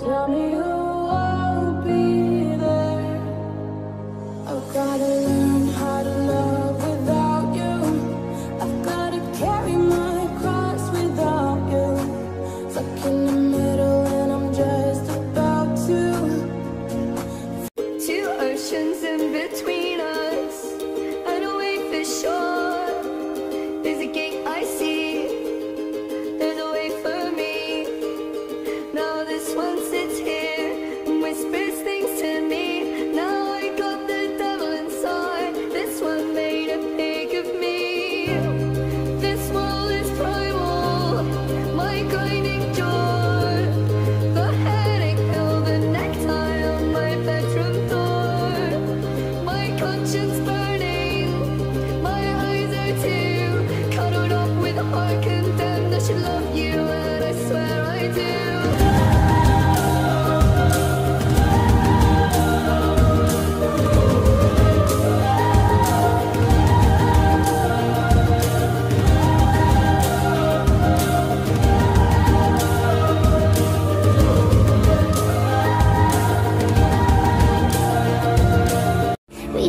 Tell me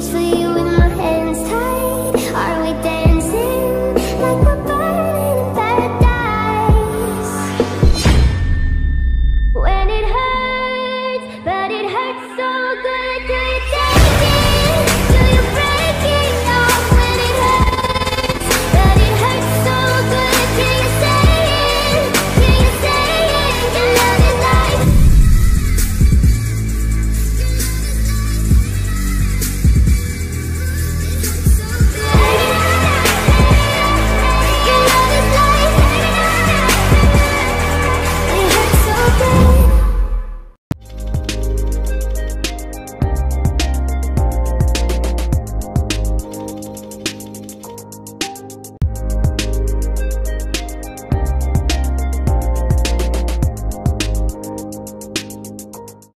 sleep.